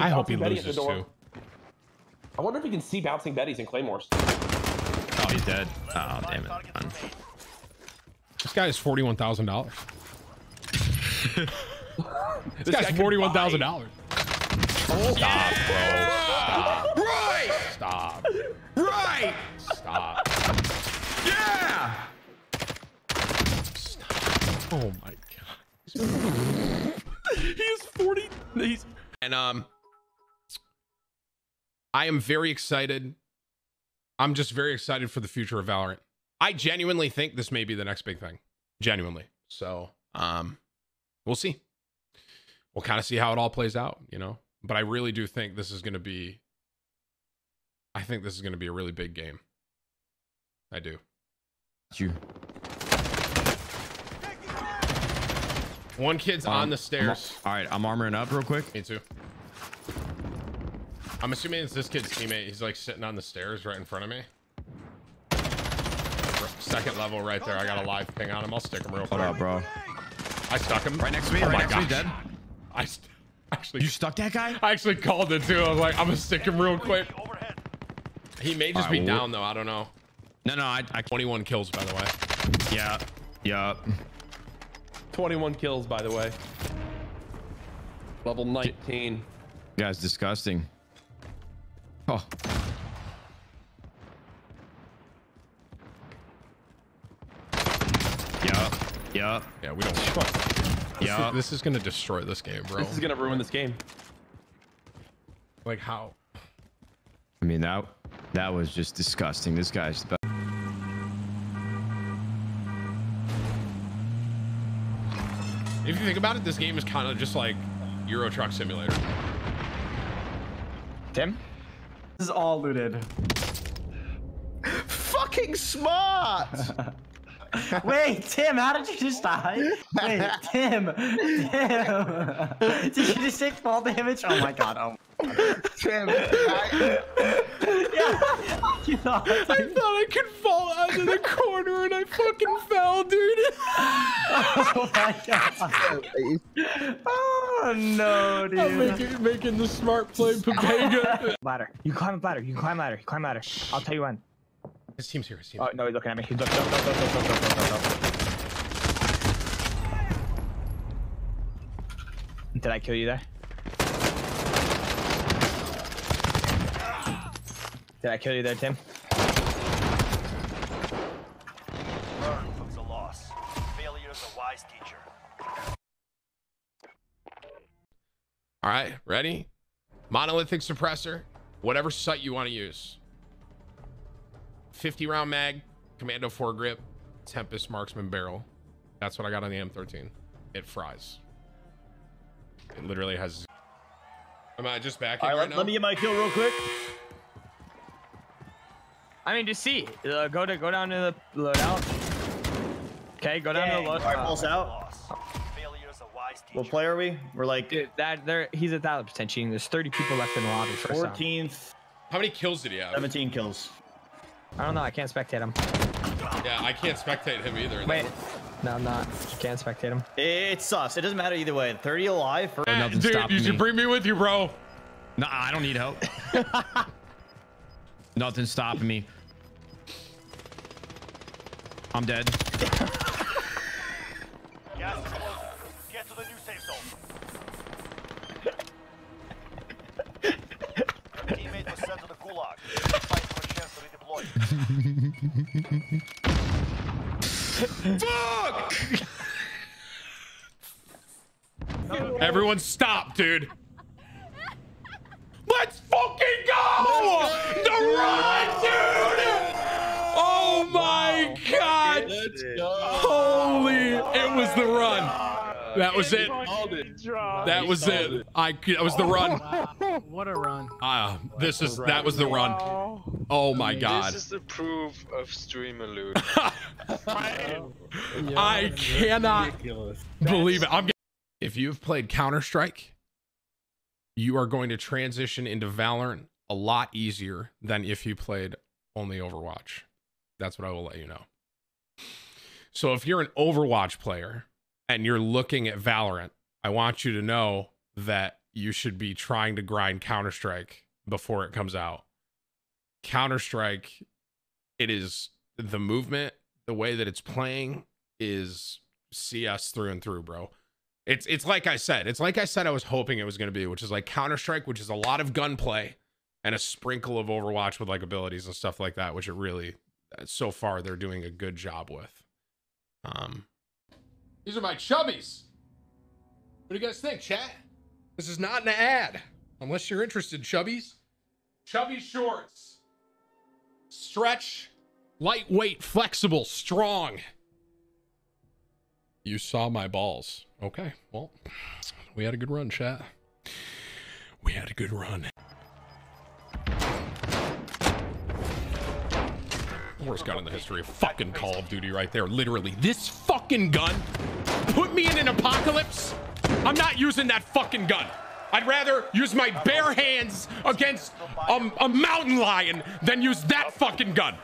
I hope he Bouncing Betty loses too. I wonder if we can see bouncing Betty's and Claymores. Oh, he's dead. Oh, damn it. Fun. This guy is forty-one thousand dollars. This This guy guy's can forty-one buy- thousand dollars. Stop, bro. Right! Stop. Right! Stop. Yeah! Oh my god. he is 40. He's and um I am very excited. I'm just very excited for the future of Valorant. I genuinely think this may be the next big thing. Genuinely. So um we'll see. We'll kind of see how it all plays out, you know. But I really do think this is gonna be I think this is gonna be a really big game. I do. You. One kid's Um, on the I'm- stairs. all right, I'm armoring up real quick. Me too. I'm assuming it's this kid's teammate. He's like sitting on the stairs right in front of me. Second level right there. I got a live ping on him. I'll stick him real quick. What up, bro? I stuck him. Right next to me. Oh right my next gosh. Dead. I st- actually, You stuck that guy? I actually called it too. I was like, I'm gonna stick him real quick. He may just All be well, down though. I don't know. No, no. I. I 21 kills by the way. yeah. Yeah. 21 kills, by the way. Level 19. Guy's disgusting. Oh. Yeah. Yeah. Yeah, we don't. This, Yeah. is, this is gonna destroy this game, bro. This is gonna ruin this game. like how? I mean that that was just disgusting. This guy's the best. If you think about it, this game is kind of just like Euro Truck Simulator. Tim? This is all looted. Fucking smart. Wait, Tim, how did you just die? Wait, Tim, Tim, did you just take fall damage? Oh my god, oh. Tim, I, Yeah, you thought. I thought I could fall out of the corner and I fucking fell, dude. Oh my god. Oh no, dude. I'm dude. making, making the smart play, Papega. Ladder. You climb a ladder. You climb ladder. You climb ladder. I'll tell you when. His team's here. His team's Oh no, he's looking at me. He's looking. Look, look, look, look, look, look, look, look. Did I kill you there? Did I kill you there, Tim? Wise teacher. All right, ready? Monolithic suppressor, whatever sight you want to use. 50 round mag, commando foregrip, Tempest marksman barrel. That's what I got on the M13. It fries. It literally has. Am I just back in all right, right let, now? let me get my kill real quick. I mean, just see. Uh, go to go down to the loadout. Okay, go down to Dang. the All loadout. right, pulse out. Loss. Failure is a wise teacher. What play are we? We're like Dude, that there, he's a thousand percent cheating. There's 30 people left in the lobby for a 14th, How many kills did he have? 17 kills. I don't know. I can't spectate him. Yeah, I can't spectate him either. Wait, no, I'm not. Can't spectate him. It's sus. It doesn't matter either way. 30 alive. For, nothing's Dude, stopping you should me. bring me with you, bro. No, I don't need help. Nothing's stopping me. I'm dead. Gas is closing. Get to the new safe zone. Teammate was sent to the gulag. Fight for a chance to redeploy. Fuck! Everyone stop, dude. Let's fucking go! The run, dude! It was the run. That was it. That was it. I. That was the run. What a run. Ah, this is. That was the run. Oh my god. This is the proof of streamer loot. I cannot believe it. I'm. get- If you've played Counter Strike, you are going to transition into Valorant a lot easier than if you played only Overwatch. That's what I will let you know. So if you're an Overwatch player and you're looking at Valorant, I want you to know that you should be trying to grind Counter Strike before it comes out. Counter Strike, it is the movement, the way that it's playing is CS through and through, bro. It's it's like I said. It's like I said I was hoping it was going to be, which is like Counter Strike, which is a lot of gunplay and a sprinkle of Overwatch with like abilities and stuff like that, which it really uh, so far they're doing a good job with. Um, these are my chubbies. What do you guys think, chat? This is not an ad, unless you're interested, chubbies. Chubby shorts, stretch, lightweight, flexible, strong. You saw my balls. Okay, well, we had a good run, chat. We had a good run. Worst gun in the history of fucking Call of Duty right there. Literally, this fucking gun put me in an apocalypse. I'm not using that fucking gun. I'd rather use my bare hands against a, a mountain lion than use that fucking gun.